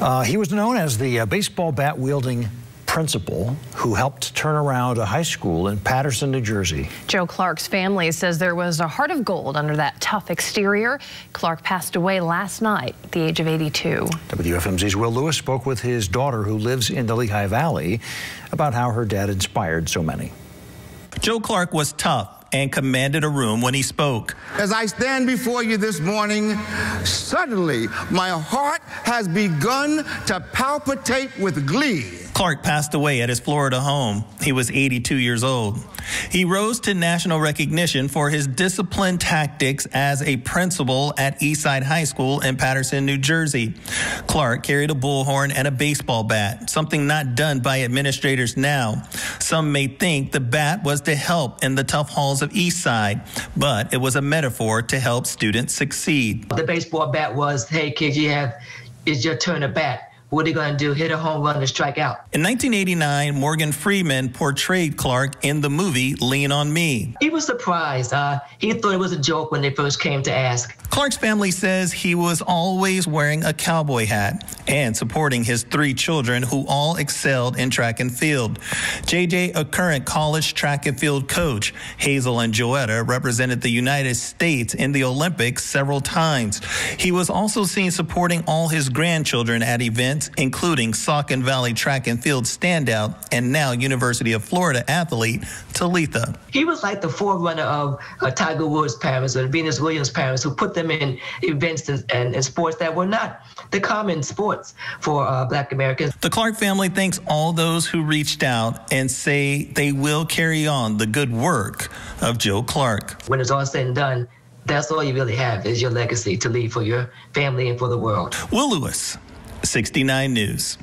Uh, he was known as the uh, baseball bat wielding principal who helped turn around a high school in Paterson, New Jersey. Joe Clark's family says there was a heart of gold under that tough exterior. Clark passed away last night at the age of 82. WFMZ's Will Lewis spoke with his daughter who lives in the Lehigh Valley about how her dad inspired so many. Joe Clark was tough and commanded a room when he spoke. As I stand before you this morning, suddenly my heart has begun to palpitate with glee. Clark passed away at his Florida home. He was 82 years old. He rose to national recognition for his disciplined tactics as a principal at Eastside High School in Paterson, New Jersey. Clark carried a bullhorn and a baseball bat, something not done by administrators now. Some may think the bat was to help in the tough halls of Eastside, but it was a metaphor to help students succeed. The baseball bat was, hey kids, you have, it's your turn to bat what are they going to do? Hit a home run to strike out. In 1989, Morgan Freeman portrayed Clark in the movie Lean on Me. He was surprised. Uh, he thought it was a joke when they first came to ask. Clark's family says he was always wearing a cowboy hat and supporting his three children who all excelled in track and field. JJ, a current college track and field coach, Hazel and Joetta represented the United States in the Olympics several times. He was also seen supporting all his grandchildren at events, including Saucon Valley track and field standout and now University of Florida athlete Talitha. He was like the forerunner of uh, Tiger Woods' parents or Venus Williams' parents who put them in events and, and, and sports that were not the common sports for uh, black Americans. The Clark family thanks all those who reached out and say they will carry on the good work of Joe Clark. When it's all said and done, that's all you really have is your legacy to leave for your family and for the world. Will Lewis, 69 News.